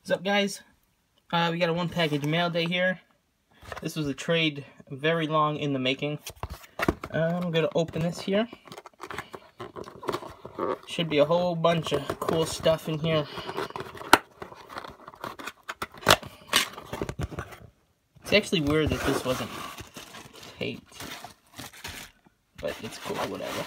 What's up, guys? Uh, we got a one package mail day here. This was a trade very long in the making. Uh, I'm gonna open this here. Should be a whole bunch of cool stuff in here. It's actually weird that this wasn't taped. But it's cool, whatever.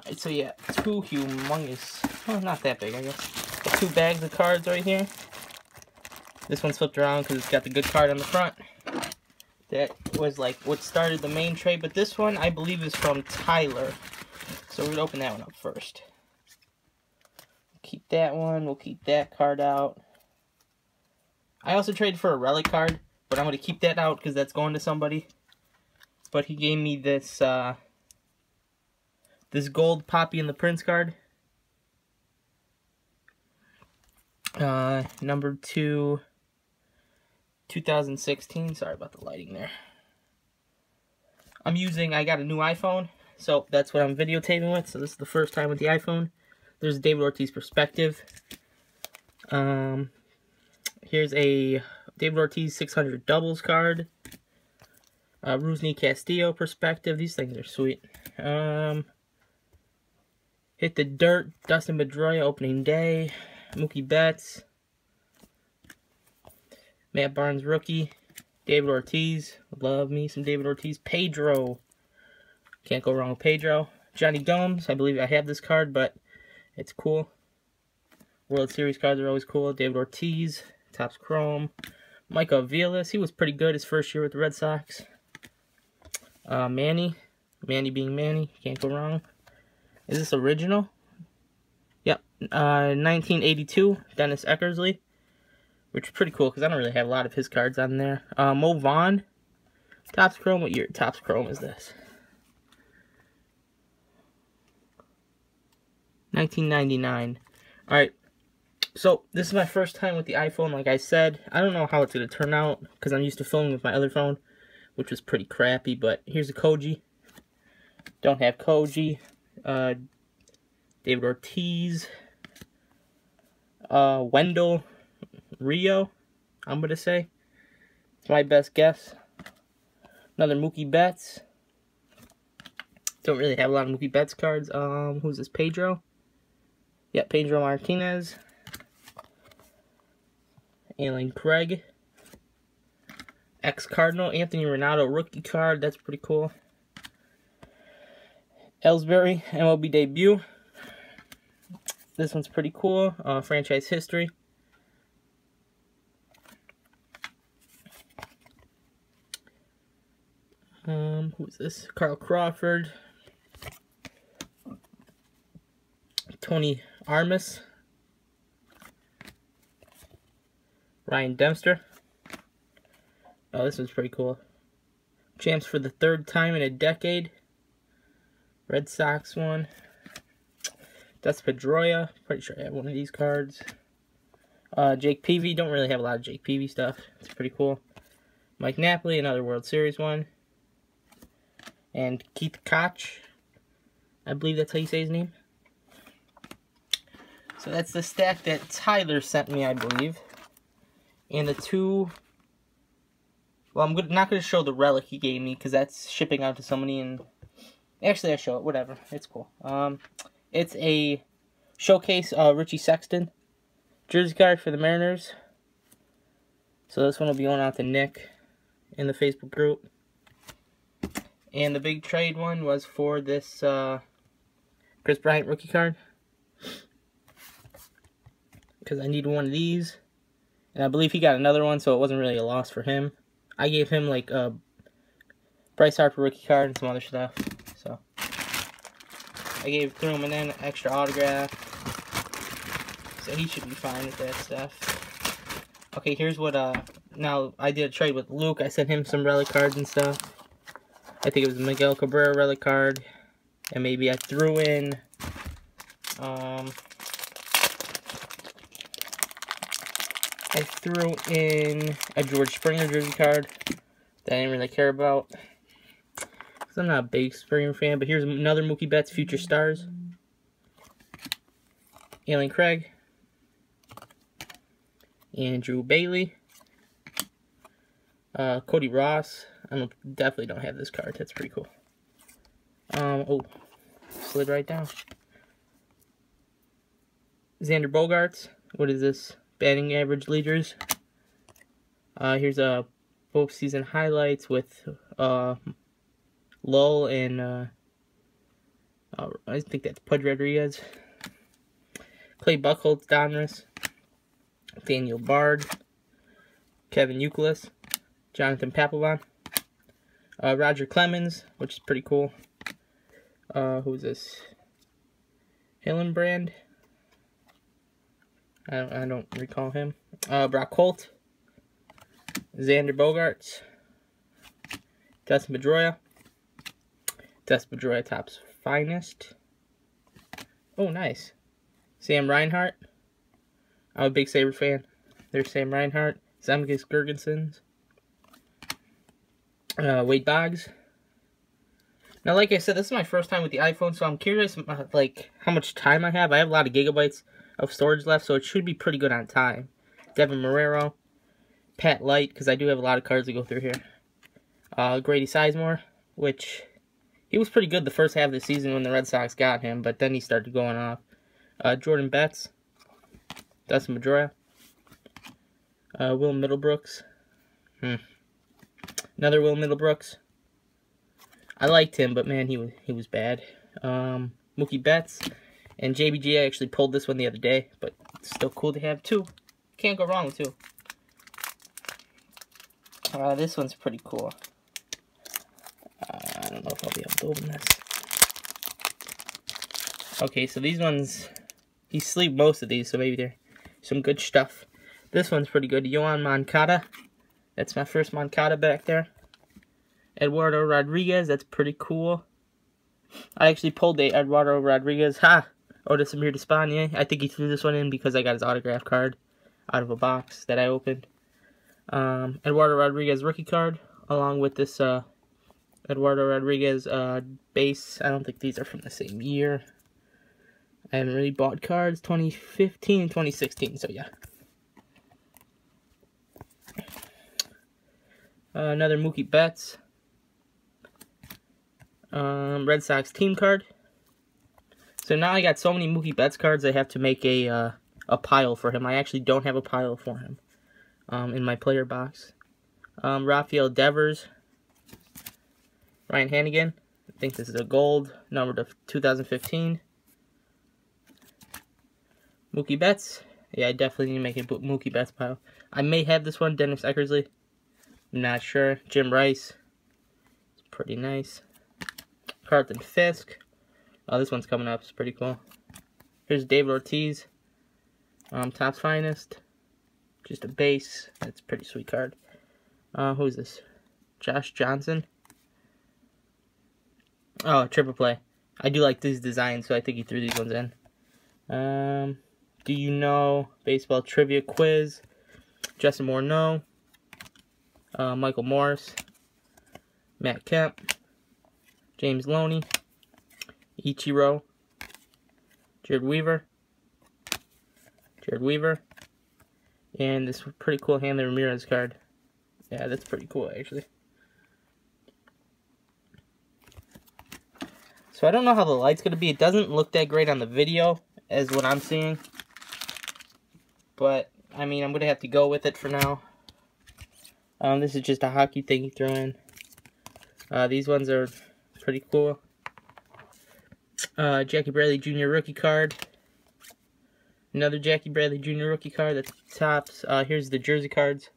Alright, so yeah, two humongous, well, not that big, I guess. Two bags of cards right here. This one's flipped around because it's got the good card on the front. That was like what started the main trade, but this one I believe is from Tyler. So we're gonna open that one up first. Keep that one, we'll keep that card out. I also traded for a relic card, but I'm gonna keep that out because that's going to somebody. But he gave me this uh this gold Poppy and the Prince card. Uh, number two, 2016. Sorry about the lighting there. I'm using, I got a new iPhone, so that's what I'm videotaping with. So this is the first time with the iPhone. There's David Ortiz perspective. Um, here's a David Ortiz 600 doubles card. Uh, Rusney Castillo perspective. These things are sweet. Um, Hit the Dirt, Dustin Pedroia opening day. Mookie Betts. Matt Barnes rookie. David Ortiz. Love me some David Ortiz. Pedro. Can't go wrong with Pedro. Jonny Gomes. I believe I have this card, but it's cool. World Series cards are always cool. David Ortiz. Topps Chrome. Michael Aviles. He was pretty good his first year with the Red Sox. Uh, Manny. Manny being Manny. Can't go wrong. Is this original? Yep. Uh, 1982, Dennis Eckersley. Which is pretty cool because I don't really have a lot of his cards on there. Uh, Mo Vaughn. Topps Chrome. What year Topps Chrome is this? 1999. Alright. So, this is my first time with the iPhone, like I said. I don't know how it's going to turn out because I'm used to filming with my other phone, which was pretty crappy. But here's a Koji. Don't have Koji uh, David Ortiz, uh, Wendell Rio, I'm going to say. It's my best guess. Another Mookie Betts. Don't really have a lot of Mookie Betts cards. Um, who's this? Pedro? Yeah, Pedro Martinez. Allen Craig. Ex-Cardinal. Anthony Ranaudo rookie card. That's pretty cool. Ellsbury MLB debut. This one's pretty cool. Uh, franchise history. Um, who's this? Carl Crawford. Tony Armas. Ryan Dempster. Oh, this one's pretty cool. Champs for the third time in a decade. Red Sox one. That's Pedroia. Pretty sure I have one of these cards. Uh, Jake Peavy. Don't really have a lot of Jake Peavy stuff. It's pretty cool. Mike Napoli, another World Series one. And Keith Koch. I believe that's how you say his name. So that's the stack that Tyler sent me, I believe. And the two... Well, I'm not going to show the relic he gave me because that's shipping out to somebody and... Actually, I show it. Whatever. It's cool. Um, it's a showcase uh, Richie Sexson jersey card for the Mariners. So this one will be going out to Nick in the Facebook group. And the big trade one was for this uh, Kris Bryant rookie card. Because I need one of these. And I believe he got another one, so it wasn't really a loss for him. I gave him like a Bryce Harper rookie card and some other stuff. I gave him an extra autograph. So he should be fine with that stuff. Okay, here's what, uh, now I did a trade with Luke. I sent him some relic cards and stuff. I think it was Miguel Cabrera relic card. And maybe I threw in, um, I threw in a George Springer jersey card that I didn't really care about. I'm not a big Springer fan, but here's another Mookie Betts Future Stars. Allen Craig. Andrew Bailey. Uh, Cody Ross. I don't, definitely don't have this card. That's pretty cool. Um, oh, slid right down. Xander Bogaerts. What is this? Batting average leaders. Uh, here's a uh, both season highlights with uh, Lull and uh, uh, I think that's Pudge Rodriguez. Clay Buchholz, Donruss. Daniel Bard. Kevin Youkilis. Jonathan Papelbon. Uh, Roger Clemens, which is pretty cool. Uh, who's this? Hillenbrand. I don't, I don't recall him. Uh, Brock Holt. Xander Bogaerts. Dustin Pedroia. Topps Finest. Oh, nice. Sam Reinhart. I'm a big Saber fan. There's Sam Reinhart. Zemgus Girgensons. Uh, Wade Boggs. Now, like I said, this is my first time with the iPhone, so I'm curious, uh, like, how much time I have. I have a lot of gigabytes of storage left, so it should be pretty good on time. Deven Marrero. Pat Light, because I do have a lot of cards to go through here. Uh, Grady Sizemore, which he was pretty good the first half of the season when the Red Sox got him, but then he started going off. Uh, Jordan Betts, Dustin Pedroia, uh, Will Middlebrooks. Hmm. Another Will Middlebrooks. I liked him, but man, he was he was bad. Um, Mookie Betts and JBJ. I actually pulled this one the other day, but it's still cool to have two. Can't go wrong with two. Uh, this one's pretty cool. Know if I'll be able to open this. Okay, so these ones, he sleep most of these, so maybe they're some good stuff. This one's pretty good. Yoan Moncada. That's my first Moncada back there. Eduardo Rodriguez. That's pretty cool. I actually pulled a Eduardo Rodriguez. Ha! Odrisamer Despaigne. I think he threw this one in because I got his autograph card out of a box that I opened. Um, Eduardo Rodriguez rookie card, along with this uh, Eduardo Rodriguez uh, base. I don't think these are from the same year. I haven't really bought cards 2015 and 2016, so yeah. Uh, another Mookie Betts. Um, Red Sox team card. So now I got so many Mookie Betts cards, I have to make a uh, a pile for him. I actually don't have a pile for him um, in my player box. Um, Rafael Devers, Ryan Hanigan. I think this is a gold, number to 2015. Mookie Betts. Yeah, I definitely need to make a Mookie Betts pile. I may have this one, Dennis Eckersley. I'm not sure. Jim Rice. It's pretty nice. Carlton Fisk. Oh, this one's coming up. It's pretty cool. Here's David Ortiz. Um, Topps Finest. Just a base. That's a pretty sweet card. Uh, who's this? Josh Johnson. Oh, triple play. I do like these designs, so I think he threw these ones in. Um, do you know baseball trivia quiz? Justin Morneau. Uh, Michael Morris. Matt Kemp. James Loney. Ichiro. Jered Weaver. Jered Weaver. And this pretty cool Hanley Ramirez card. Yeah, that's pretty cool, actually. So I don't know how the light's going to be. It doesn't look that great on the video as what I'm seeing. But, I mean, I'm going to have to go with it for now. Um, this is just a hockey thing you throw in. Uh, these ones are pretty cool. Uh, Jackie Bradley Jr. rookie card. Another Jackie Bradley Jr. rookie card. That's Topps. Uh, here's the jersey cards.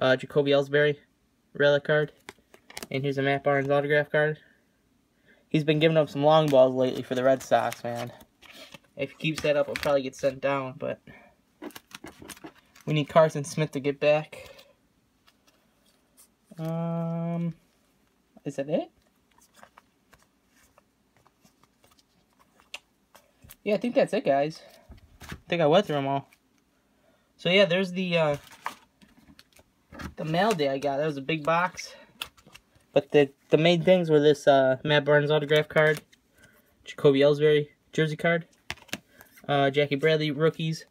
Uh, Jacoby Ellsbury relic card. And here's a Matt Barnes autograph card. He's been giving up some long balls lately for the Red Sox, man. If he keeps that up, he'll probably get sent down, but we need Carson Smith to get back. Um, is that it? Yeah, I think that's it, guys. I think I went through them all. So yeah, there's the uh, the mail day I got. That was a big box. But the the main things were this uh, Matt Barnes autograph card, Jacoby Ellsbury jersey card, uh, Jackie Bradley rookies,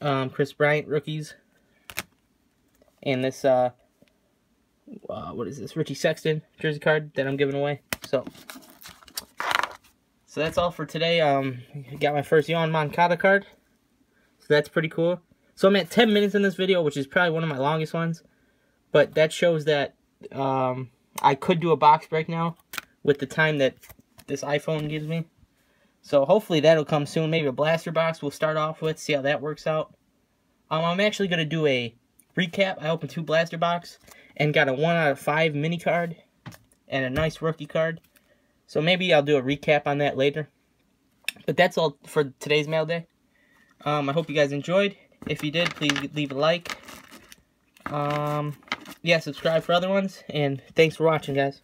um, Kris Bryant rookies. And this, uh, uh, what is this? Richie Sexson jersey card that I'm giving away. So, so that's all for today. Um, got my first Yoan Moncada card. So that's pretty cool. So I'm at 10 minutes in this video, which is probably one of my longest ones. But that shows that um, I could do a box break now with the time that this iPhone gives me. So hopefully that'll come soon. Maybe a blaster box we'll start off with, see how that works out. Um, I'm actually going to do a recap. I opened two blaster box and got a 1 out of 5 mini card and a nice rookie card. So maybe I'll do a recap on that later. But that's all for today's mail day. Um, I hope you guys enjoyed. If you did, please leave a like. Um, yeah, subscribe for other ones. And thanks for watching, guys.